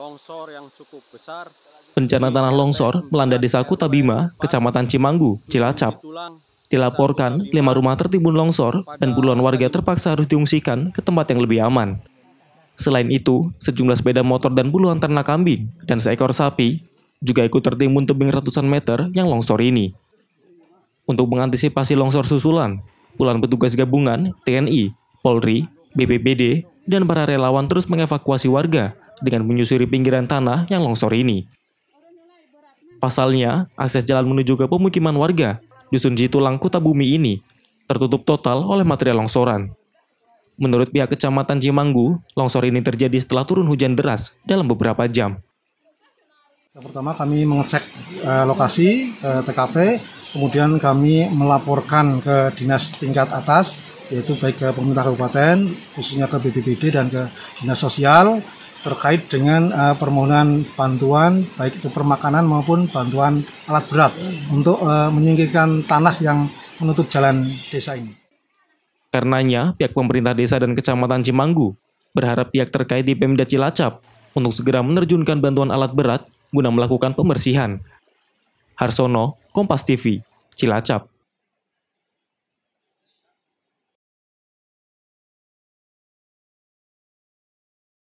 longsor yang cukup besar. Bencana tanah longsor melanda desa Kutabima, Kecamatan Cimanggu, Cilacap. Dilaporkan, lima rumah tertimbun longsor dan puluhan warga terpaksa harus diungsikan ke tempat yang lebih aman. Selain itu, sejumlah sepeda motor dan puluhan ternak kambing dan seekor sapi juga ikut tertimbun tebing ratusan meter yang longsor ini. Untuk mengantisipasi longsor susulan, puluhan petugas gabungan, TNI, Polri, BPBD, dan para relawan terus mengevakuasi warga dengan menyusuri pinggiran tanah yang longsor ini. Pasalnya, akses jalan menuju ke pemukiman warga Dusun Jitulang Kutabumi ini tertutup total oleh material longsoran. Menurut pihak Kecamatan Cimanggu, longsor ini terjadi setelah turun hujan deras dalam beberapa jam. Yang pertama kami mengecek eh, lokasi eh, TKP, kemudian kami melaporkan ke dinas tingkat atas, yaitu baik ke pemerintah kabupaten, khususnya ke BPBD dan ke dinas sosial terkait dengan eh, permohonan bantuan baik itu permakanan maupun bantuan alat berat untuk eh, menyingkirkan tanah yang menutup jalan desa ini. Karenanya, pihak pemerintah desa dan kecamatan Cimanggu berharap pihak terkait di Pemda Cilacap untuk segera menerjunkan bantuan alat berat guna melakukan pembersihan. Harsono, Kompas TV, Cilacap.